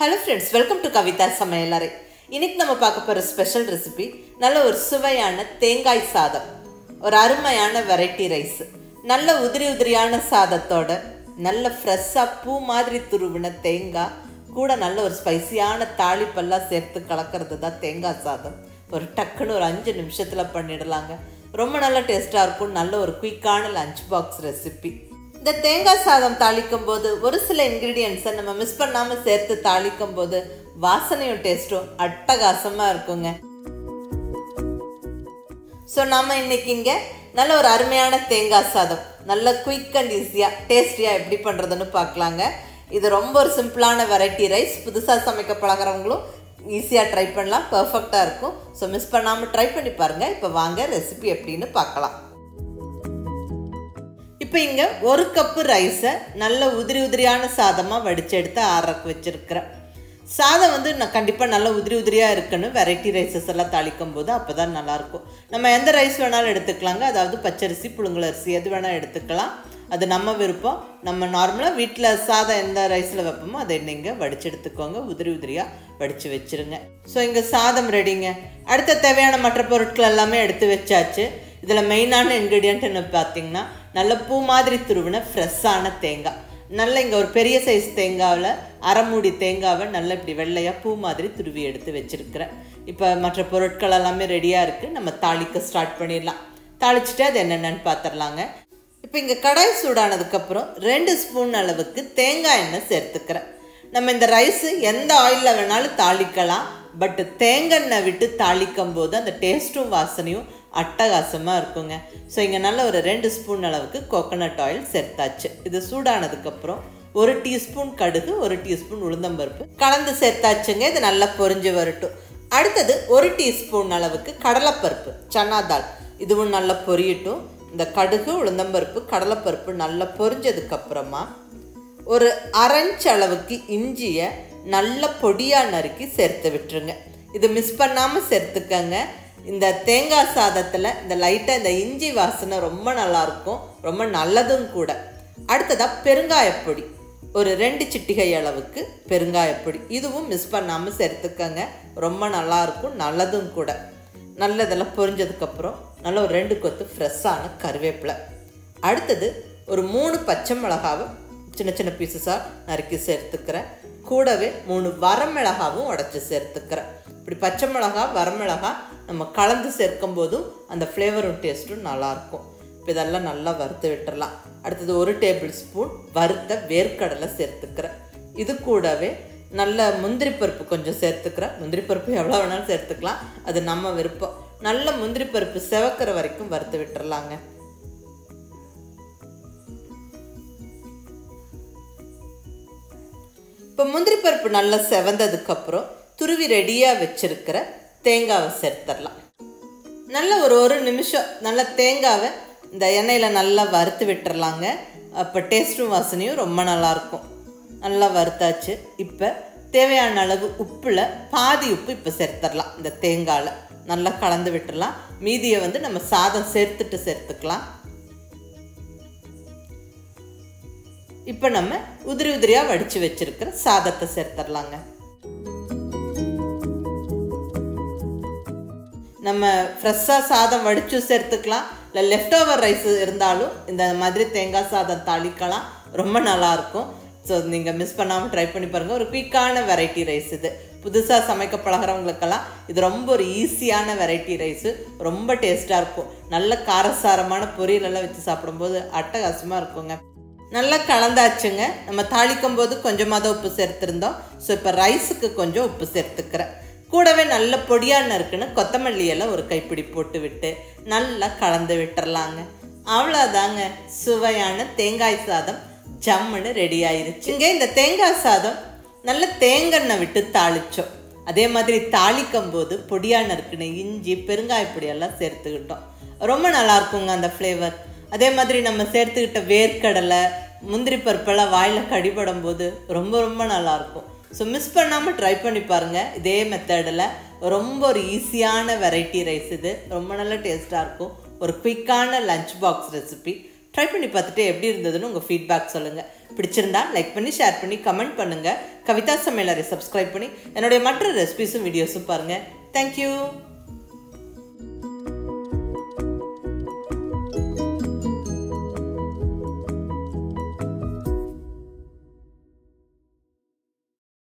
Hello friends welcome to Kavitha சமையலறை இன்னைக்கு நம்ம பார்க்க போகிற ஸ்பெஷல் ரெசிபி நல்ல ஒரு சுவையான தேங்காய் சாதம். ஒரு அருமையான வெரைட்டி ரைஸ் நல்ல உதிரி உதிரியான சாதத்தோட நல்ல ஃப்ரெஷ்ஷாக பூ மாதிரி துருவின தேங்காய் கூட நல்ல ஒரு ஸ்பைசியான தாளிப்பெல்லாம் சேர்த்து கலக்கிறது தான் தேங்காய் சாதம். ஒரு டக்குன்னு ஒரு அஞ்சு நிமிஷத்தில் பண்ணிடலாங்க. ரொம்ப நல்ல டேஸ்ட்டாக இருக்கும். நல்ல ஒரு குயிக்கான லஞ்ச் பாக்ஸ் ரெசிபி இந்த தேங்காய் சாதம் தாளிக்கும் போது ஒரு சில இன்க்ரீடியன்ஸை நம்ம மிஸ் பண்ணாமல் சேர்த்து தாளிக்கும் போது வாசனையும் டேஸ்ட்டும் அட்டகாசமாக இருக்குங்க. ஸோ நாம் இன்னைக்கு இங்கே நல்ல ஒரு அருமையான தேங்காய் சாதம். நல்ல குயிக் அண்ட் ஈஸியாக டேஸ்டியாக எப்படி பண்ணுறதுன்னு பார்க்கலாங்க. இது ரொம்ப ஒரு சிம்பிளான வெரைட்டி ரைஸ் புதுசாக சமைக்க பழகிறவங்களும் ஈஸியாக ட்ரை பண்ணலாம். பர்ஃபெக்டாக இருக்கும். ஸோ மிஸ் பண்ணாமல் ட்ரை பண்ணி பாருங்கள் இப்போ வாங்க ரெசிபி எப்படின்னு பார்க்கலாம். இப்போ இங்கே ஒரு கப்பு ரைஸை நல்ல உதிரி உதிரியான சாதமாக வடிச்செடுத்து எடுத்து ஆறக்கு வச்சுருக்கிறேன். சாதம் வந்து நான் கண்டிப்பாக நல்லா உதிரி உதிரியாக இருக்கணும் வெரைட்டி ரைஸஸ் எல்லாம் தாளிக்கும் போது அப்போ தான் நல்லாயிருக்கும் நம்ம எந்த ரைஸ் வேணாலும் எடுத்துக்கலாங்க. அதாவது பச்சரிசி புழுங்கலரிசி எது வேணால் எடுத்துக்கலாம். அது நம்ம விருப்பம். நம்ம நார்மலாக வீட்டில் சாதம் எந்த ரைஸில் வைப்போமோ அதை நீங்கள் வடிச்சு எடுத்துக்கோங்க உதிரி உதிரியாக வடித்து வச்சுருங்க. ஸோ இங்கே சாதம் ரெடிங்க அடுத்த தேவையான மற்ற பொருட்கள் எல்லாமே எடுத்து வச்சாச்சு. இதில் மெயினான இன்க்ரீடியன்ட்னு பார்த்தீங்கன்னா நல்ல பூ மாதிரி துருவின ஃப்ரெஷ்ஷான தேங்காய். நல்ல இங்கே ஒரு பெரிய சைஸ் தேங்காவில் அரைமூடி தேங்காவை நல்ல இப்படி வெள்ளையாக பூ மாதிரி துருவி எடுத்து வச்சுருக்கிறேன். இப்போ மற்ற பொருட்கள் எல்லாமே ரெடியாக இருக்குது நம்ம தாளிக்க ஸ்டார்ட் பண்ணிடலாம். தாளிச்சுட்டு அது என்னென்னு பார்த்துடலாங்க இப்போ இங்கே கடாய் சூடானதுக்கப்புறம் ரெண்டு ஸ்பூன் அளவுக்கு தேங்காய் எண்ணெய் சேர்த்துக்கிறேன். நம்ம இந்த ரைஸு எந்த ஆயிலில் வேணாலும் தாளிக்கலாம். பட் தேங்காய் எண்ணெய் விட்டு தாளிக்கும் போது அந்த டேஸ்ட்டும் வாசனையும் அட்டகாசமாக இருக்குங்க. ஸோ இங்கே நல்ல ஒரு ரெண்டு ஸ்பூன் அளவுக்கு கோகோனட் ஆயில் சேர்த்தாச்சு. இது சூடானதுக்கப்புறம் ஒரு டீஸ்பூன் கடுகு ஒரு டீஸ்பூன் உளுந்தம்பருப்பு கலந்து சேர்த்தாச்சுங்க. இது நல்லா பொரிஞ்சு வரட்டும். அடுத்தது ஒரு டீஸ்பூன் அளவுக்கு கடலைப்பருப்பு சன்னாதால் இதுவும் நல்லா பொரியட்டும். இந்த கடுகு உளுந்தம்பருப்பு கடலைப்பருப்பு நல்லா பொரிஞ்சதுக்கப்புறமா ஒரு அரைஞ்சு அளவுக்கு இஞ்சியை நல்ல பொடியாக நறுக்கி சேர்த்து விட்டுருங்க. இது மிஸ் பண்ணாமல் சேர்த்துக்கங்க. இந்த தேங்காய் சாதத்தில் இந்த லைட்டாக இந்த இஞ்சி வாசனை ரொம்ப நல்லாயிருக்கும். ரொம்ப நல்லதும் கூட. அடுத்ததாக பெருங்காயப்பொடி ஒரு ரெண்டு சிட்டிகை அளவுக்கு பெருங்காயப்பொடி இதுவும் மிஸ் பண்ணாமல் சேர்த்துக்கங்க. ரொம்ப நல்லாயிருக்கும் நல்லதும் கூட. நல்லதெல்லாம் பொரிஞ்சதுக்கப்புறம் நல்ல ஒரு ரெண்டு கொத்து ஃப்ரெஷ்ஷான கருவேப்பிலை. அடுத்தது ஒரு மூணு பச்சை மிளகாவை சின்ன சின்ன பீசஸாக நறுக்கி சேர்த்துக்கிறேன். கூடவே மூணு வரமிளகாவும் உடச்சி சேர்த்துக்கிறேன். இப்படி பச்சை மிளகா வரமிளகா நம்ம கலந்து சேர்க்கும் போதும் அந்த ஃப்ளேவரும் டேஸ்ட்டும் நல்லாயிருக்கும். இப்போ இதெல்லாம் நல்லா வறுத்து விட்டுறலாம். அடுத்தது ஒரு டேபிள் ஸ்பூன் வறுத்த வேர்க்கடலை சேர்த்துக்கிறேன். இது கூடவே நல்ல முந்திரி பருப்பு கொஞ்சம் சேர்த்துக்கிறேன். முந்திரி பருப்பு எவ்வளோ வேணாலும் சேர்த்துக்கலாம். அது நம்ம விருப்பம். நல்ல முந்திரி பருப்பு செவக்கிற வரைக்கும் வறுத்து விட்டுறலாங்க. இப்போ முந்திரி பருப்பு நல்லா செவந்ததுக்கப்புறம் துருவி ரெடியாக வச்சுருக்கிற தேங்காவை சேர்த்துடலாம் நல்ல ஒரு ஒரு நிமிஷம் நல்ல தேங்காவை இந்த எண்ணெயில் நல்லா வறுத்து விட்டுறலாங்க. அப்போ டேஸ்ட்டும் வாசனையும் ரொம்ப நல்லாயிருக்கும். நல்லா வறுத்தாச்சு. இப்போ தேவையான அளவு உப்பில் பாதி உப்பு இப்போ சேர்த்துடலாம் இந்த தேங்காயில் நல்லா கலந்து விட்டுடலாம். மீதியை வந்து நம்ம சாதம் சேர்த்துட்டு சேர்த்துக்கலாம். இப்போ நம்ம உதிரி உதிரியாக வடித்து வச்சிருக்கிற சாதத்தை சேர்த்துடலாங்க. நம்ம ஃப்ரெஷ்ஷாக சாதம் வடிச்சும் சேர்த்துக்கலாம். இல்லை லெஃப்ட் ஓவர் ரைஸ் இருந்தாலும் இந்த மாதிரி தேங்காய் சாதம் தாளிக்கலாம். ரொம்ப நல்லாயிருக்கும் ஸோ நீங்கள் மிஸ் பண்ணாமல் ட்ரை பண்ணி பாருங்கள் ஒரு குயிக்கான வெரைட்டி ரைஸ் இது. புதுசாக சமைக்க பழகிறவங்களுக்கெல்லாம் இது ரொம்ப ஒரு ஈஸியான வெரைட்டி ரைஸு ரொம்ப டேஸ்ட்டாக இருக்கும். நல்ல காரசாரமான பொரியலெல்லாம் வச்சு சாப்பிடும்போது அட்டகாசமாக இருக்குங்க. நல்லா கலந்தாச்சுங்க. நம்ம தாளிக்கும் போது கொஞ்சமாக தான் உப்பு சேர்த்துருந்தோம். ஸோ இப்போ ரைஸுக்கு கொஞ்சம் உப்பு சேர்த்துக்கிறேன். கூடவே நல்ல பொடியான இருக்குன்னு கொத்தமல்லி எல்லாம் ஒரு கைப்பிடி போட்டு விட்டு நல்லா கலந்து விட்டுறலாங்க. அவ்வளோதாங்க சுவையான தேங்காய் சாதம் ஜம்முன்னு ரெடி ஆயிருச்சு. இங்கே இந்த தேங்காய் சாதம் நல்ல தேங்காய் விட்டு தாளித்தோம் அதே மாதிரி தாளிக்கும் போது பொடியான இருக்குன்னு இஞ்சி பெருங்காய பொடியெல்லாம் சேர்த்துக்கிட்டோம். ரொம்ப நல்லா இருக்குங்க அந்த ஃப்ளேவர் அதே மாதிரி நம்ம சேர்த்துக்கிட்ட வேர்க்கடலை முந்திரி பருப்பெல்லாம் வாயில் கடிபடும் போது ரொம்ப ரொம்ப நல்லாயிருக்கும் ஸோ மிஸ் பண்ணாமல் ட்ரை பண்ணி பாருங்கள் இதே மெத்தடில் ரொம்ப ஒரு ஈஸியான வெரைட்டி ரைஸ் இது. ரொம்ப நல்ல டேஸ்ட்டாக இருக்கும். ஒரு குயிக்கான லஞ்ச் பாக்ஸ் ரெசிபி ட்ரை பண்ணி பார்த்துட்டு எப்படி இருந்ததுன்னு உங்கள் ஃபீட்பேக் சொல்லுங்கள் பிடிச்சிருந்தா லைக் பண்ணி ஷேர் பண்ணி கமெண்ட் பண்ணுங்கள் கவிதா சமையலரை சப்ஸ்கிரைப் பண்ணி என்னுடைய மற்ற ரெசிபிஸும் வீடியோஸும் பாருங்கள் தேங்க்யூ